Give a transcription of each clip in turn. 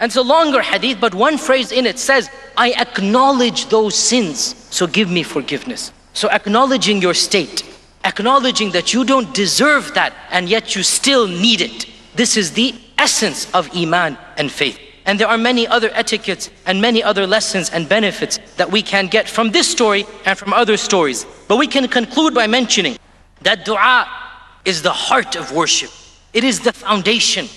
And it's a longer hadith, but one phrase in it says, I acknowledge those sins, so give me forgiveness. So acknowledging your state, acknowledging that you don't deserve that and yet you still need it. This is the essence of Iman and faith. And there are many other etiquettes and many other lessons and benefits that we can get from this story and from other stories. But we can conclude by mentioning that dua is the heart of worship. It is the foundation.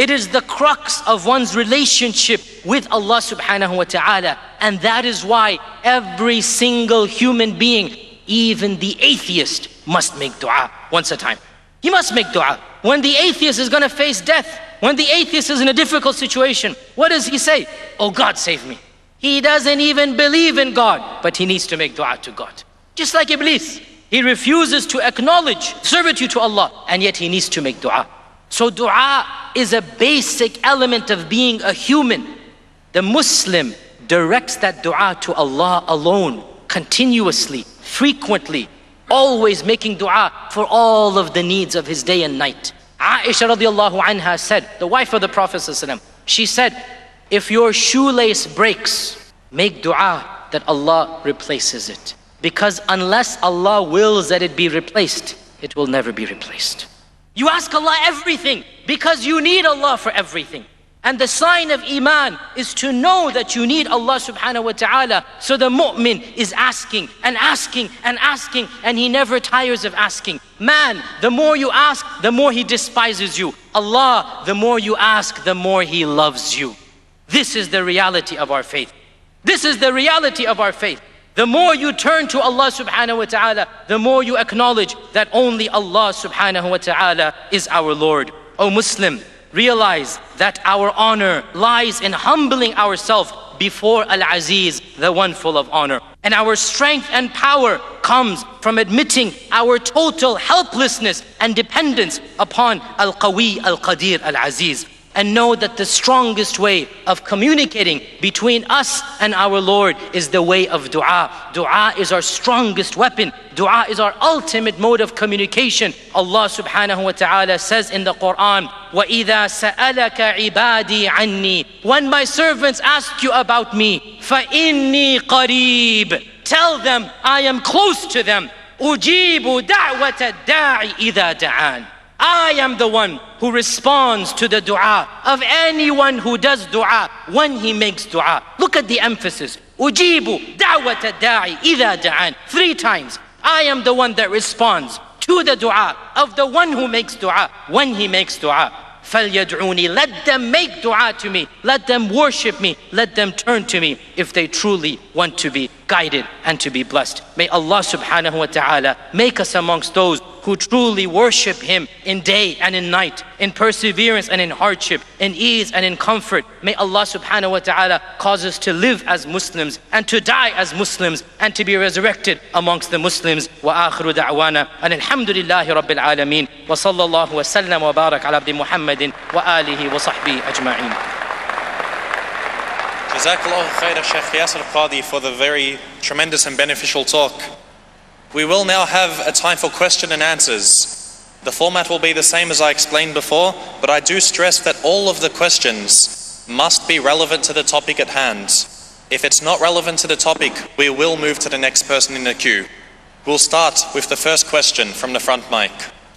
It is the crux of one's relationship with Allah subhanahu wa ta'ala. And that is why every single human being, even the atheist, must make dua once a time. He must make dua. When the atheist is going to face death, when the atheist is in a difficult situation, what does he say? Oh God, save me. He doesn't even believe in God, but he needs to make dua to God. Just like Iblis. He refuses to acknowledge servitude to Allah, and yet he needs to make dua. So dua is a basic element of being a human. The Muslim directs that dua to Allah alone, continuously, frequently, always making dua for all of the needs of his day and night. Aisha radiallahu anha said, the wife of the Prophet she said, if your shoelace breaks, make dua that Allah replaces it. Because unless Allah wills that it be replaced, it will never be replaced. You ask Allah everything because you need Allah for everything. And the sign of Iman is to know that you need Allah subhanahu wa ta'ala. So the mu'min is asking and asking and asking and he never tires of asking. Man, the more you ask, the more he despises you. Allah, the more you ask, the more he loves you. This is the reality of our faith. This is the reality of our faith. The more you turn to Allah subhanahu wa ta'ala, the more you acknowledge that only Allah subhanahu wa ta'ala is our Lord. O Muslim, realize that our honor lies in humbling ourselves before Al-Aziz, the one full of honor. And our strength and power comes from admitting our total helplessness and dependence upon Al-Qawi, Al-Qadir, Al-Aziz and know that the strongest way of communicating between us and our Lord is the way of dua. Dua is our strongest weapon. Dua is our ultimate mode of communication. Allah subhanahu wa ta'ala says in the Quran, وَإِذَا سَأَلَكَ عِبَادِي عَنِّي When my servants ask you about me, فَإِنِّي قَرِيبٌ Tell them I am close to them. أُجِيبُ دَعْوَةَ الدَّاعِ إِذَا دَعَانِ I am the one who responds to the dua of anyone who does dua when he makes dua. Look at the emphasis. Ujibu da'wata da'i idha da'an. Three times. I am the one that responds to the dua of the one who makes dua when he makes dua. فَلْيَدْعُونِي Let them make dua to me. Let them worship me. Let them turn to me if they truly want to be guided and to be blessed. May Allah subhanahu wa ta'ala make us amongst those who truly worship Him in day and in night, in perseverance and in hardship, in ease and in comfort. May Allah subhanahu wa ta'ala cause us to live as Muslims and to die as Muslims and to be resurrected amongst the Muslims. وآخر دعوانا أن الحمد لله رب العالمين وصلى الله وسلم وبارك على عبد محمد وآله وصحبه أجمعين. Jazakallah khair Sheikh Yasir Qadhi for the very tremendous and beneficial talk. We will now have a time for question and answers. The format will be the same as I explained before, but I do stress that all of the questions must be relevant to the topic at hand. If it's not relevant to the topic, we will move to the next person in the queue. We'll start with the first question from the front mic.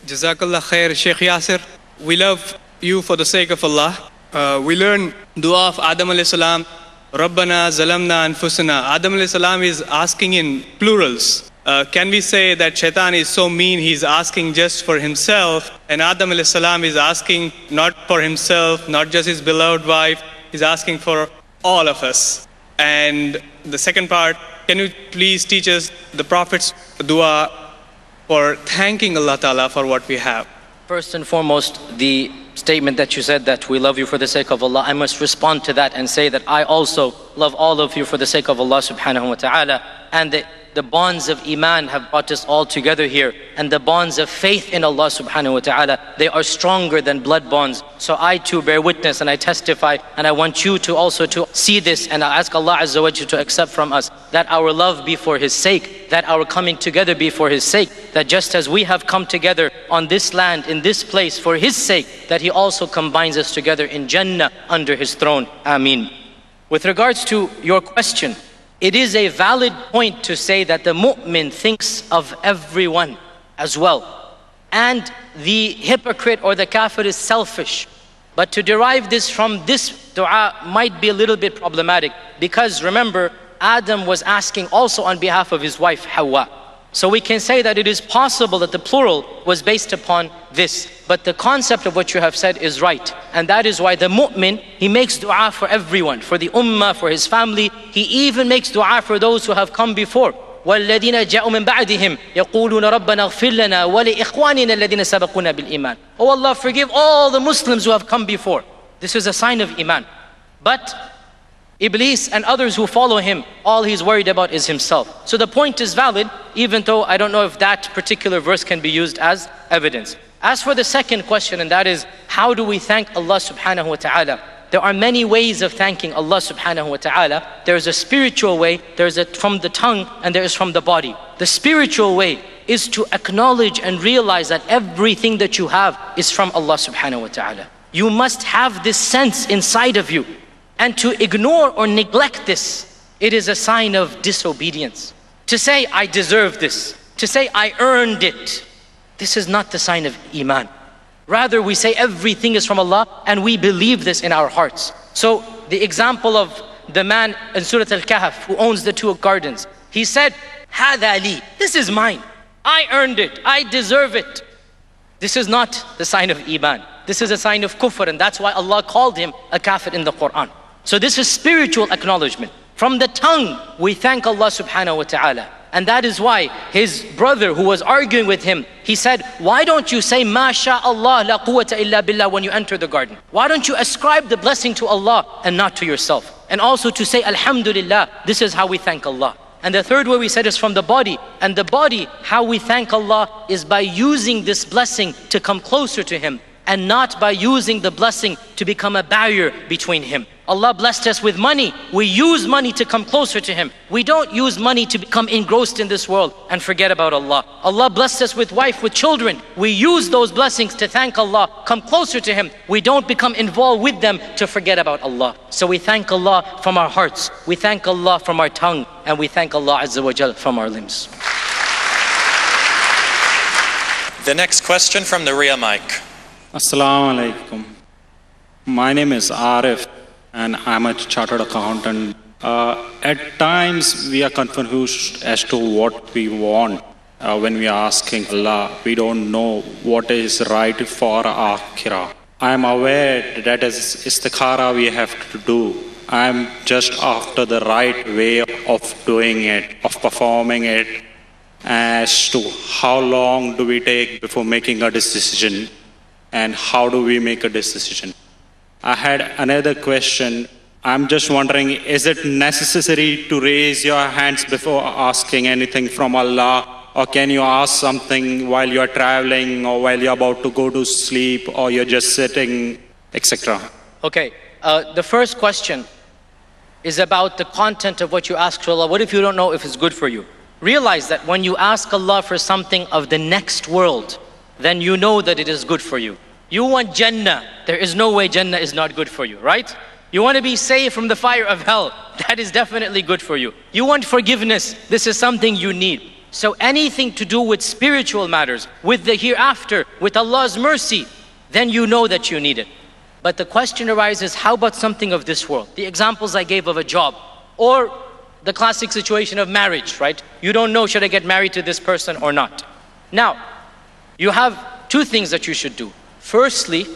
Jazakallah khair, Sheikh Yasir. We love you for the sake of Allah. Uh, we learn dua of Adam alayhi salam, Rabbana zalamna anfusana. Adam salam is asking in plurals. Uh, can we say that shaitan is so mean he's asking just for himself and Adam salam is asking not for himself, not just his beloved wife, he's asking for all of us. And the second part, can you please teach us the Prophet's dua for thanking Allah Ta'ala for what we have? First and foremost, the statement that you said that we love you for the sake of Allah, I must respond to that and say that I also love all of you for the sake of Allah subhanahu wa ta'ala. And the the bonds of Iman have brought us all together here. And the bonds of faith in Allah subhanahu wa ta'ala, they are stronger than blood bonds. So I too bear witness and I testify and I want you to also to see this and I ask Allah Azza wa to accept from us that our love be for His sake, that our coming together be for His sake, that just as we have come together on this land, in this place for His sake, that He also combines us together in Jannah under His throne. Ameen. With regards to your question, it is a valid point to say that the mu'min thinks of everyone as well. And the hypocrite or the kafir is selfish. But to derive this from this dua might be a little bit problematic because remember, Adam was asking also on behalf of his wife Hawa. So we can say that it is possible that the plural was based upon this. But the concept of what you have said is right. And that is why the mu'min, he makes dua for everyone, for the ummah, for his family. He even makes dua for those who have come before. والذين جاءوا من بعدهم يقولون ربنا اغفر لنا ولإخواننا الذين سبقونا بالإيمان Oh Allah forgive all the Muslims who have come before This is a sign of Iman But Iblis and others who follow him, all he's worried about is himself. So the point is valid, even though I don't know if that particular verse can be used as evidence. As for the second question, and that is, how do we thank Allah subhanahu wa ta'ala? There are many ways of thanking Allah subhanahu wa ta'ala. There is a spiritual way, there is a from the tongue, and there is from the body. The spiritual way is to acknowledge and realize that everything that you have is from Allah subhanahu wa ta'ala. You must have this sense inside of you and to ignore or neglect this, it is a sign of disobedience. To say, I deserve this, to say, I earned it, this is not the sign of Iman. Rather, we say everything is from Allah and we believe this in our hearts. So, the example of the man in Surah Al Kahf who owns the two gardens, he said, Hada li, this is mine. I earned it, I deserve it. This is not the sign of Iman. This is a sign of kufr, and that's why Allah called him a kafir in the Quran. So this is spiritual acknowledgement. From the tongue, we thank Allah subhanahu wa ta'ala. And that is why his brother who was arguing with him, he said, why don't you say, Masha Allah la quwwata illa billah when you enter the garden? Why don't you ascribe the blessing to Allah and not to yourself? And also to say, Alhamdulillah, this is how we thank Allah. And the third way we said is from the body. And the body, how we thank Allah is by using this blessing to come closer to Him and not by using the blessing to become a barrier between Him. Allah blessed us with money. We use money to come closer to Him. We don't use money to become engrossed in this world and forget about Allah. Allah blessed us with wife, with children. We use those blessings to thank Allah, come closer to Him. We don't become involved with them to forget about Allah. So we thank Allah from our hearts. We thank Allah from our tongue. And we thank Allah Azza wa Jal from our limbs. The next question from the rear mic. Assalamu alaikum. My name is Arif and I'm a chartered accountant. Uh, at times, we are confused as to what we want uh, when we are asking Allah. We don't know what is right for akhirah. I am aware that as istikhara we have to do. I am just after the right way of doing it, of performing it, as to how long do we take before making a decision and how do we make a decision. I had another question. I'm just wondering, is it necessary to raise your hands before asking anything from Allah? Or can you ask something while you're traveling or while you're about to go to sleep or you're just sitting, etc.? Okay, uh, the first question is about the content of what you ask to Allah. What if you don't know if it's good for you? Realize that when you ask Allah for something of the next world, then you know that it is good for you. You want Jannah. There is no way Jannah is not good for you, right? You want to be saved from the fire of hell. That is definitely good for you. You want forgiveness. This is something you need. So anything to do with spiritual matters, with the hereafter, with Allah's mercy, then you know that you need it. But the question arises, how about something of this world? The examples I gave of a job or the classic situation of marriage, right? You don't know, should I get married to this person or not? Now, you have two things that you should do. Firstly,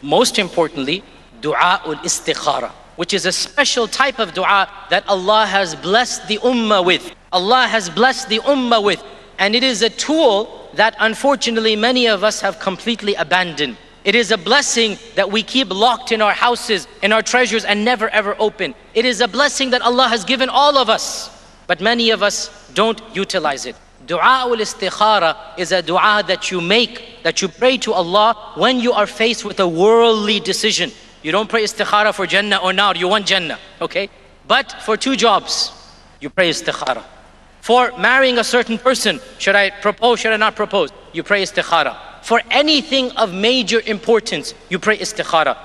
most importantly, dua ul istikhara, which is a special type of dua that Allah has blessed the ummah with. Allah has blessed the ummah with. And it is a tool that unfortunately many of us have completely abandoned. It is a blessing that we keep locked in our houses, in our treasures, and never ever open. It is a blessing that Allah has given all of us. But many of us don't utilize it. Dua ul istikhara is a dua that you make, that you pray to Allah when you are faced with a worldly decision. You don't pray istikhara for Jannah or Nar, you want Jannah, okay? But for two jobs, you pray istikhara. For marrying a certain person, should I propose, should I not propose? You pray istikhara. For anything of major importance, you pray istikhara.